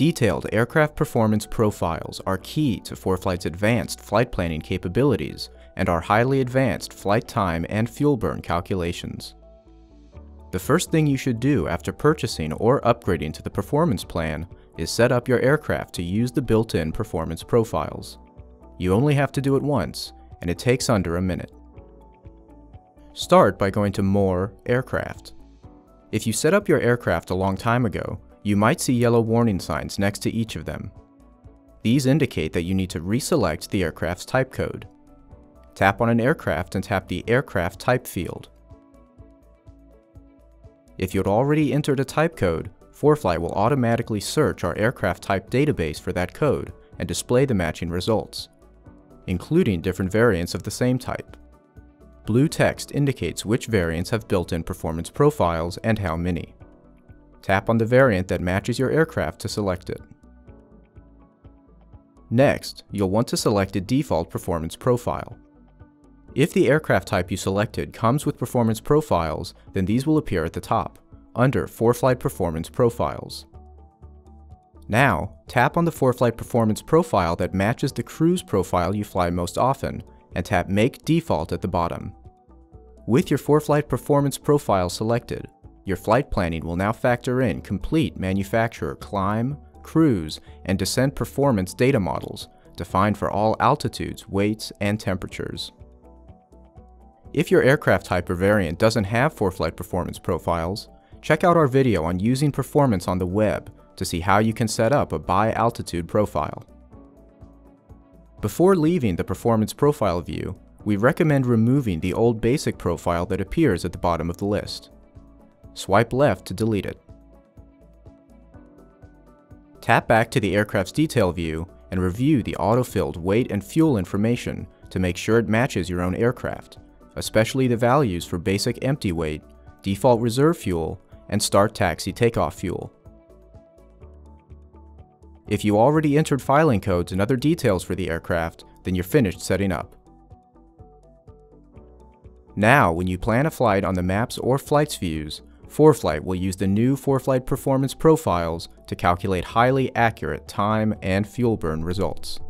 Detailed aircraft performance profiles are key to ForeFlight's advanced flight planning capabilities and our highly advanced flight time and fuel burn calculations. The first thing you should do after purchasing or upgrading to the performance plan is set up your aircraft to use the built-in performance profiles. You only have to do it once, and it takes under a minute. Start by going to More, Aircraft. If you set up your aircraft a long time ago, you might see yellow warning signs next to each of them. These indicate that you need to reselect the aircraft's type code. Tap on an aircraft and tap the Aircraft Type field. If you'd already entered a type code, ForeFlight will automatically search our aircraft type database for that code and display the matching results, including different variants of the same type. Blue text indicates which variants have built-in performance profiles and how many. Tap on the variant that matches your aircraft to select it. Next, you'll want to select a default performance profile. If the aircraft type you selected comes with performance profiles, then these will appear at the top, under ForeFlight Performance Profiles. Now, tap on the ForeFlight Performance profile that matches the cruise profile you fly most often, and tap Make Default at the bottom. With your ForeFlight Performance profile selected, your flight planning will now factor in complete manufacturer climb, cruise, and descent performance data models defined for all altitudes, weights, and temperatures. If your aircraft type or variant doesn't have ForeFlight performance profiles, check out our video on using performance on the web to see how you can set up a by altitude profile. Before leaving the performance profile view, we recommend removing the old basic profile that appears at the bottom of the list. Swipe left to delete it. Tap back to the aircraft's detail view and review the auto-filled weight and fuel information to make sure it matches your own aircraft especially the values for basic empty weight, default reserve fuel, and start taxi takeoff fuel. If you already entered filing codes and other details for the aircraft, then you're finished setting up. Now, when you plan a flight on the maps or flights views, ForeFlight will use the new ForeFlight performance profiles to calculate highly accurate time and fuel burn results.